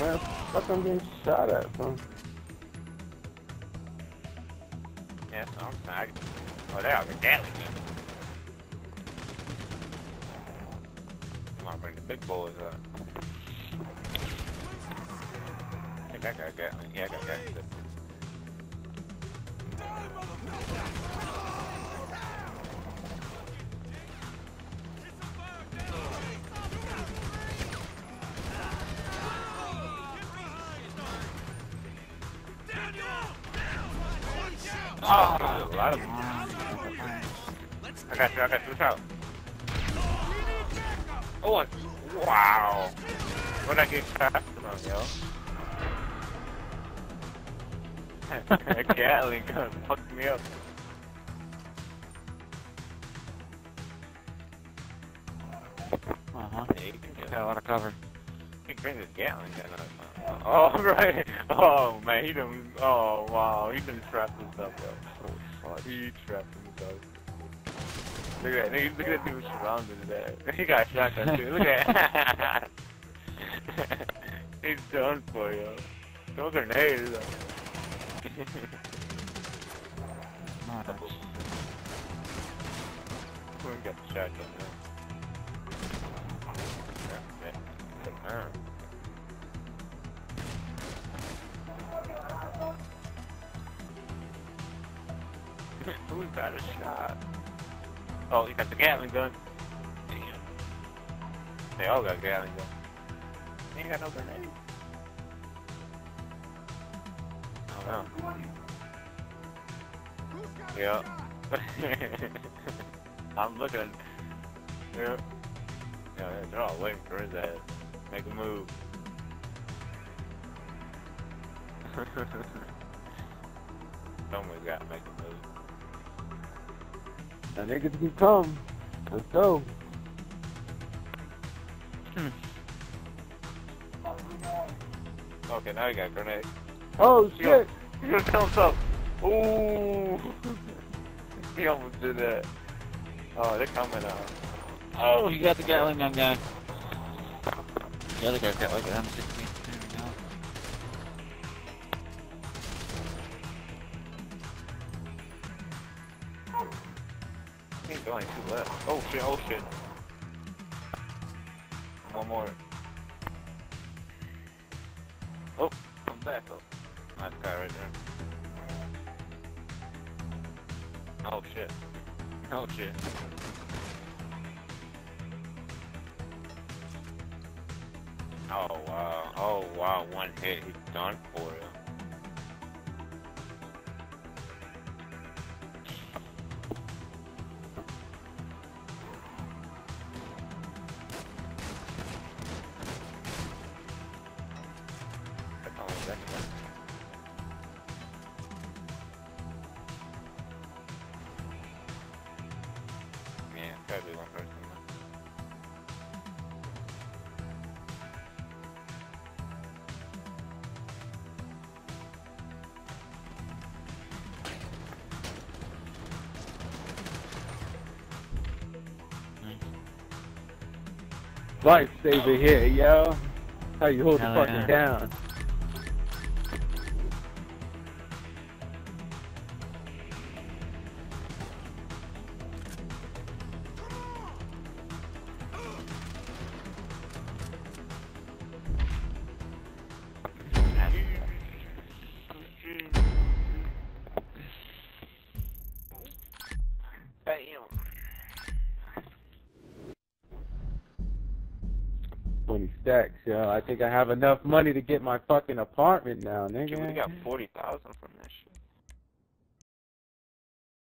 Man, fuck, I'm getting shot at, son. Yeah, so I'm saying. Oh, they are the Gatling gun. Come on, bring the big boys up. I think I got Gatling. Yeah, I got Gatling. Oh, a lot of I got you, I got you. Watch out. Oh, wow. When I get shot on, yo. that Gatling gun fucked me up. Uh-huh. Yeah, you can get a lot of cover. He bring his Gatling gun up. Oh, right. Oh, man, he done, oh, wow. He done trapped himself, yo. Oh, fuck. He trapped himself. Look at that. Look, look at that dude surrounded that. He got shotgun too. Look at that. He's done for yo. Those are nades. Nice. We got the shotgun now. Yeah, Who's got a shot? Oh, you got the Gatling gun. Damn. They all got Gatling gun. They ain't got no grenades. Oh no. Yeah. I'm looking. Yeah. Yeah, they're all waiting for his ass. Make a move. Someone's got to make a move. The niggas can come. Let's go. Hmm. Okay, now you got a grenade. Oh, Yo. shit. He just comes up. Ooh. he almost did that. Oh, they're coming out. Oh, you got the Gatling gun guy. The other guy's got like an M16. Think only two left. Oh shit, oh shit. One more. Oh, I'm back up. Nice guy right there. Oh shit. Oh shit. Oh wow. Oh wow, one hit, he's done for you. Lifesaver here, yo. How you hold Hell the fucking yeah. down. Bam. Twenty stacks, yo. I think I have enough money to get my fucking apartment now, Dude, we got 40,000 from this shit.